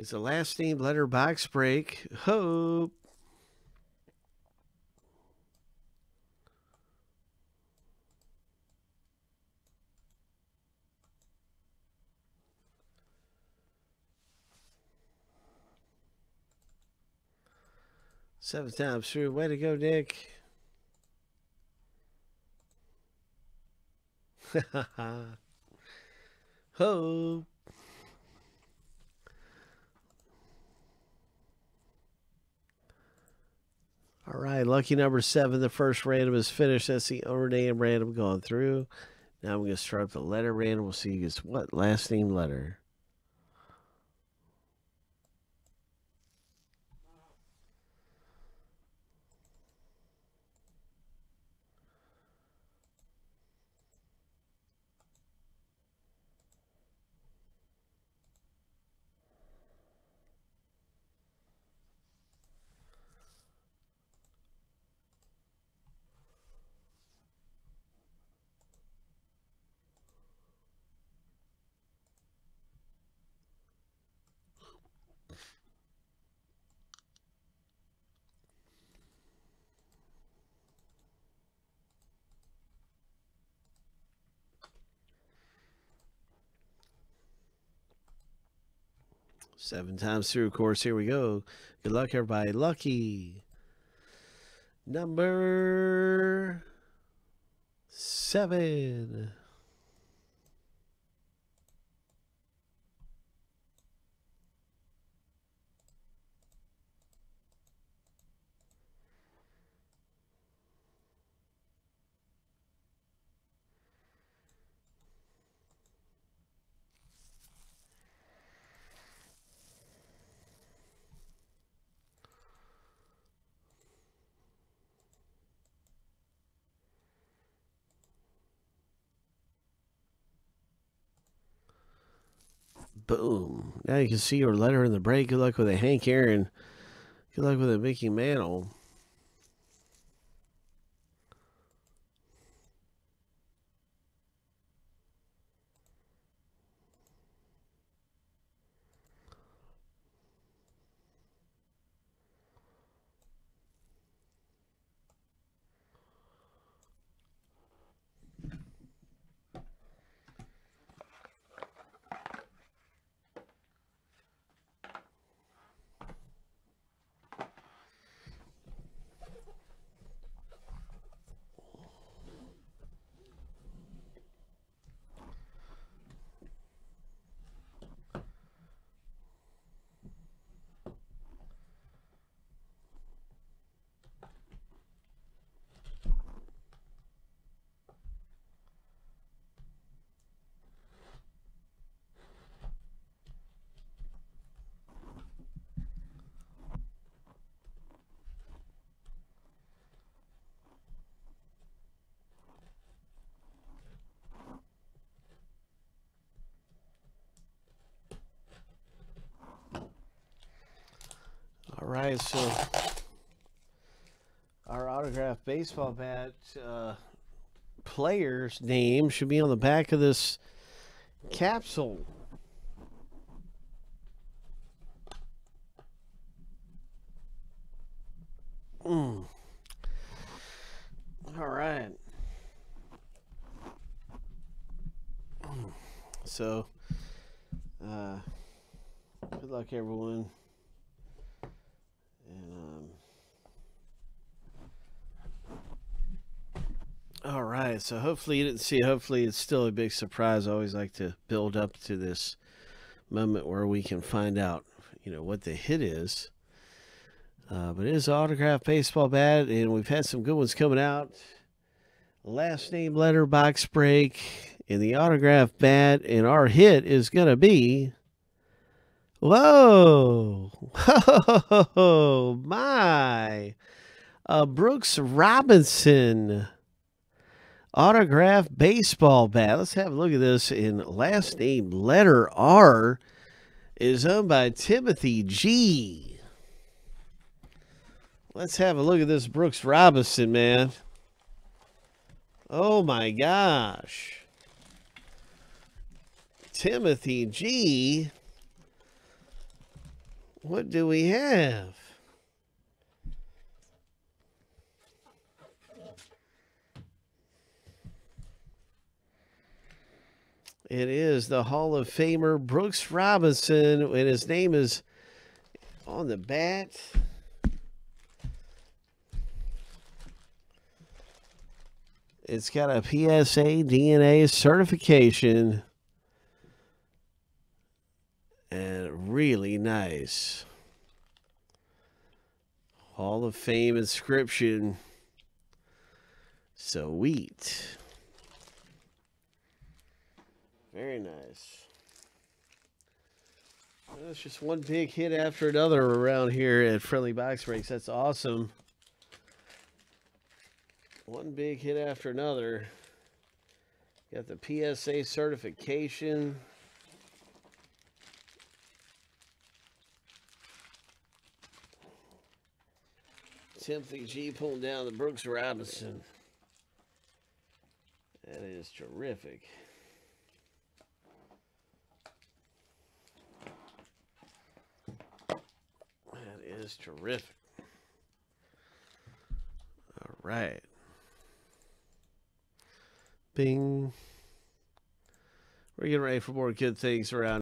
It's a last name letter box break. Hope. Seven times through. Way to go, Nick. Ho. All right, lucky number seven. The first random is finished. That's the owner name random going through. Now I'm going to start up the letter random. We'll see who gets what last name letter. Seven times through, of course. Here we go. Good luck, everybody. Lucky number seven. Boom. Now you can see your letter in the break. Good luck with a Hank Aaron. Good luck with a Mickey Mantle. Right, so our autographed baseball bat uh, player's name should be on the back of this capsule. Mm. All right. So, uh, good luck, everyone. And, um, all right, so hopefully you didn't see. Hopefully, it's still a big surprise. I always like to build up to this moment where we can find out, you know, what the hit is. Uh, but it is an autographed baseball bat, and we've had some good ones coming out. Last name letter box break, and the autographed bat, and our hit is going to be. Whoa! Whoa! my! Uh, Brooks Robinson autographed baseball bat. Let's have a look at this. In last name letter R is owned by Timothy G. Let's have a look at this Brooks Robinson, man. Oh my gosh. Timothy G. What do we have? It is the Hall of Famer Brooks Robinson, and his name is on the bat. It's got a PSA DNA certification. And really nice. Hall of Fame inscription. So sweet. Very nice. That's just one big hit after another around here at Friendly Box Breaks. That's awesome. One big hit after another. Got the PSA certification. Timothy G pulling down the Brooks Robinson. That is terrific. That is terrific. All right. Bing. We're getting ready for more good things around.